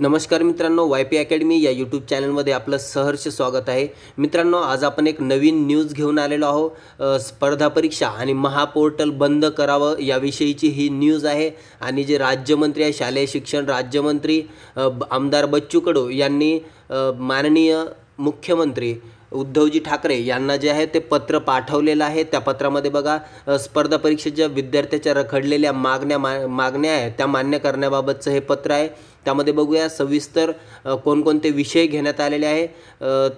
नमस्कार मित्रांनो Y P academy या यूट्यूब चॅनलमध्ये आपलं सहर्ष स्वागत आहे. मित्रांनो आज आपण एक नवीन न्यूज घेऊन आलेलो आहो स्पर्धा परीक्षा आणि महापोर्टल बंद करावं याविषयीची ही न्यूज आहे. आणि जे राज्यमंत्री आहे शालेय शिक्षण राज्यमंत्री ब- आमदार बच्चू कडू यांनी माननीय मुख्यमंत्री उद्धवजी ठाकरे यांना जे आहे ते पत्र पाठवलेलं आहे. त्या पत्रामध्ये बघा स्पर्धा परीक्षेच्या विद्यार्थ्याच्या रखडलेल्या मागण्या मा मागण्या आहेत त्या मान्य करण्याबाबतचं हे पत्र आहे. त्यामध्ये बघूया सविस्तर कोणकोणते विषय घेण्यात आलेले आहे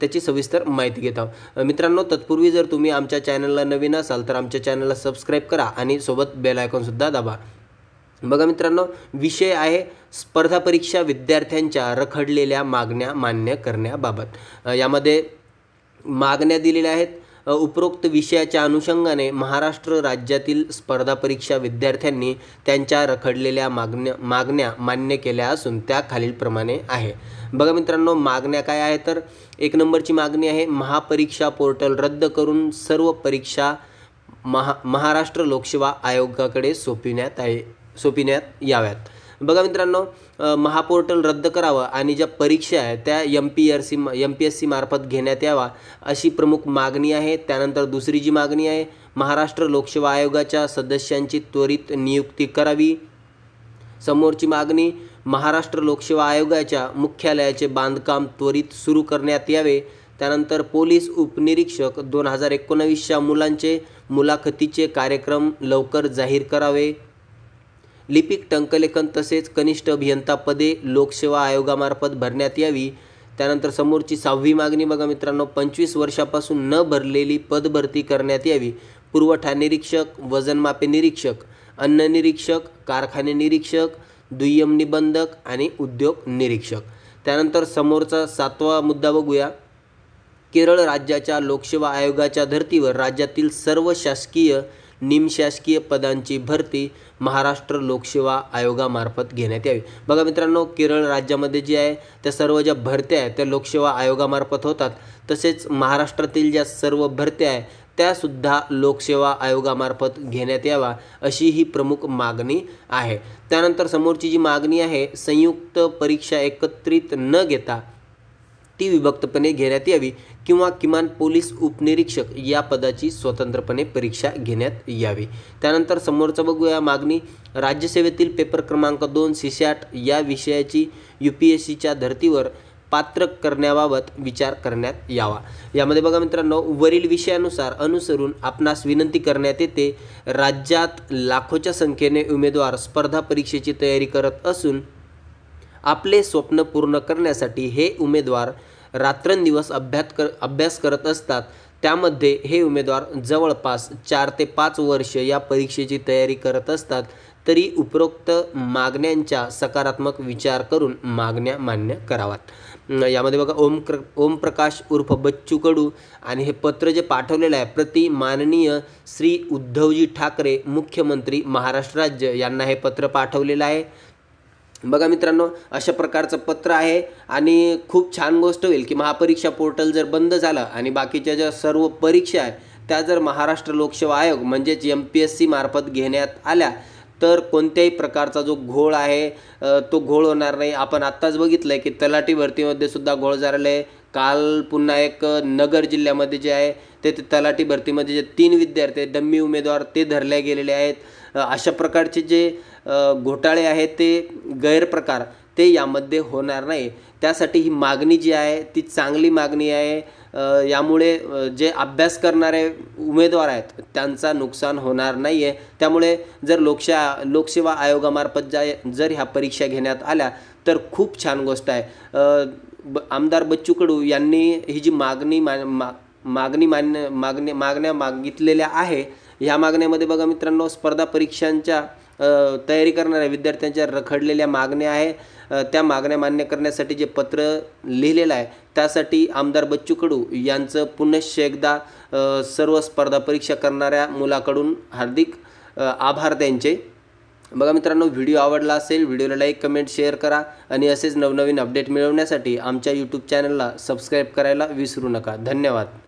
त्याची सविस्तर माहिती घेत आहोत. मित्रांनो तत्पूर्वी जर तुम्ही आमच्या चॅनलला नवीन असाल तर आमच्या चॅनलला सबस्क्राईब करा आणि सोबत बेल आयकॉनसुद्धा दाबा. बघा मित्रांनो विषय आहे स्पर्धा परीक्षा विद्यार्थ्यांच्या रखडलेल्या मागण्या मान्य करण्याबाबत. यामध्ये मागण्या दिलेल्या आहेत. उपरोक्त विषयाच्या अनुषंगाने महाराष्ट्र राज्यातील स्पर्धा परीक्षा विद्यार्थ्यांनी त्यांच्या रखडलेल्या मागण्या मागण्या मान्य केल्या असून त्या खालीलप्रमाणे आहे. बघा मित्रांनो मागण्या काय आहे तर एक नंबरची मागणी आहे महापरीक्षा पोर्टल रद्द करून सर्व परीक्षा महा महाराष्ट्र लोकसेवा आयोगाकडे सोपविण्यात आहे. सोपिण्यात याव्यात. बघा मित्रांनो महापोर्टल रद्द करावं आणि ज्या परीक्षा आहेत त्या M P R C M P S C मार्फत घेण्यात यावा अशी प्रमुख मागणी आहे. त्यानंतर दुसरी जी मागणी आहे महाराष्ट्र लोकसेवा आयोगाच्या सदस्यांची त्वरित नियुक्ती करावी. समोरची मागणी महाराष्ट्र लोकसेवा आयोगाच्या मुख्यालयाचे बांधकाम त्वरित सुरू करण्यात यावे. त्यानंतर पोलीस उपनिरीक्षक दोन हजार एकोणावीसच्या मुलांचे मुलाखतीचे कार्यक्रम लवकर जाहीर करावे. लिपिक टंकलेखन तसेच कनिष्ठ अभियंता पदे लोकसेवा आयोगामार्फत भरण्यात यावी. त्यानंतर समोरची सहावी मागणी बघा मित्रांनो पंचवीस वर्षापासून न भरलेली पदभरती करण्यात यावी. पुरवठा निरीक्षक वजनमापे निरीक्षक अन्न निरीक्षक कारखाने निरीक्षक दुय्यम निबंधक आणि उद्योग निरीक्षक. त्यानंतर समोरचा सातवा मुद्दा बघूया. केरळ राज्याच्या लोकसेवा आयोगाच्या धर्तीवर राज्यातील सर्व शासकीय निमशासकीय पदांची भरती महाराष्ट्र लोकसेवा आयोगामार्फत घेण्यात यावी. बघा मित्रांनो केरळ राज्यामध्ये जे आहे त्या सर्व ज्या भरत्या आहेत त्या लोकसेवा आयोगामार्फत होतात. तसेच महाराष्ट्रातील ज्या सर्व भरत्या आहे त्यासुद्धा लोकसेवा आयोगामार्फत घेण्यात यावा अशी ही प्रमुख मागणी आहे. त्यानंतर समोरची जी मागणी आहे संयुक्त परीक्षा एकत्रित न घेता ती विभक्तपणे घेण्यात यावी किंवा किमान पोलीस उपनिरीक्षक या पदाची स्वतंत्रपणे परीक्षा घेण्यात यावी. त्यानंतर समोरचं बघूया मागणी. राज्यसेवेतील पेपर क्रमांक दोन सीसॅट या विषयाची यू पी एस सीच्या धर्तीवर पात्र करण्याबाबत विचार करण्यात यावा. यामध्ये बघा मित्रांनो वरील विषयानुसार अनुसरून आपणास विनंती करण्यात येते. राज्यात लाखोच्या संख्येने उमेदवार स्पर्धा परीक्षेची तयारी करत असून आपले स्वप्न पूर्ण करण्यासाठी हे उमेदवार रात्रंदिवस अभ्यास कर अभ्यास करत असतात. त्यामध्ये हे उमेदवार जवळपास चार ते पाच वर्ष या परीक्षेची तयारी करत असतात. तरी उपरोक्त मागण्यांच्या सकारात्मक विचार करून मागण्या मान्य कराव्यात. यामध्ये बघा ओम क्र ओमप्रकाश उर्फ बच्चू कडू आणि हे पत्र जे पाठवलेलं आहे प्रति माननीय श्री उद्धवजी ठाकरे मुख्यमंत्री महाराष्ट्र राज्य यांना हे पत्र पाठवलेलं आहे. बघा मित्रांनो अशा प्रकारचं पत्र आहे आणि खूप छान गोष्ट होईल की महापरीक्षा पोर्टल जर बंद झालं आणि बाकीच्या ज्या सर्व परीक्षा आहे त्या जर महाराष्ट्र लोकसेवा आयोग म्हणजेच एम पी एस सी मार्फत घेण्यात आल्या तर कोणत्याही प्रकारचा जो घोळ आहे तो घोळ होणार नाही. आपण आत्ताच बघितलं आहे की तलाठी भरतीमध्ये सुद्धा घोळ झालेला आहे. काल पुन्हा एक नगर जिल्ह्यामध्ये जे आहे ते तलाठी भरतीमध्ये जे तीन विद्यार्थी दम्मी डम्मी उमेदवार ते धरले गेलेले आहेत. अशा प्रकारचे जे घोटाळे आहेत ते गैरप्रकार ते यामध्ये होणार नाही. त्यासाठी ही मागणी जी आहे ती चांगली मागणी आहे. यामुळे जे अभ्यास करणारे उमेदवार आहेत त्यांचा नुकसान होणार नाही आहे त्यामुळे जर लोकशा लोकसेवा आयोगामार्फत जा जर ह्या परीक्षा घेण्यात आल्या तर खूप छान गोष्ट आहे. ब आमदार बच्चू कडू यांनी ही जी मागणी मा मा मागणी मान्य मागणी मागण्या मागितलेल्या आहे ह्या मागण्यामध्ये बघा मित्रांनो स्पर्धा परीक्षांच्या तयारी करणाऱ्या विद्यार्थ्यांच्या रखडलेल्या मागण्या आहे. त्या मागण्या मान्य करण्यासाठी जे पत्र लिहिलेलं आहे त्यासाठी आमदार बच्चू कडू यांचं पुनश्च एकदा सर्व स्पर्धा परीक्षा करणाऱ्या मुलाकडून हार्दिक आभार त्यांचे. बघा मित्रांनो व्हिडिओ आवडला असेल व्हिडिओला लाईक कमेंट शेअर करा आणि असेच नवनवीन अपडेट मिळवण्यासाठी आमच्या यूट्यूब चॅनलला सबस्क्राईब करायला विसरू नका. धन्यवाद.